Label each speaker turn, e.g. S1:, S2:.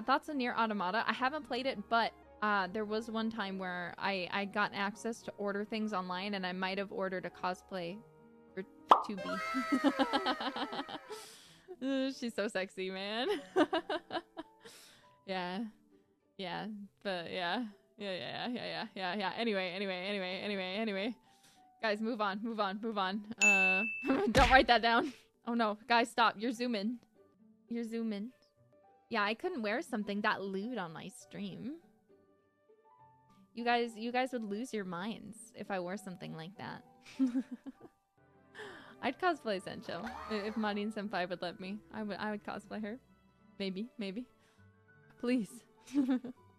S1: Uh, thoughts on Nier Automata? I haven't played it, but uh, there was one time where I I got access to order things online, and I might have ordered a cosplay for 2B. Uh, She's so sexy, man. yeah, yeah, but yeah, yeah, yeah, yeah, yeah, yeah, yeah. Anyway, anyway, anyway, anyway, anyway. Guys, move on, move on, move on. Uh, don't write that down. Oh no, guys, stop. You're zooming. You're zooming. Yeah, I couldn't wear something that lewd on my stream. You guys, you guys would lose your minds if I wore something like that. I'd cosplay Sencho if Marine Senpai would let me. I would, I would cosplay her. Maybe, maybe. Please.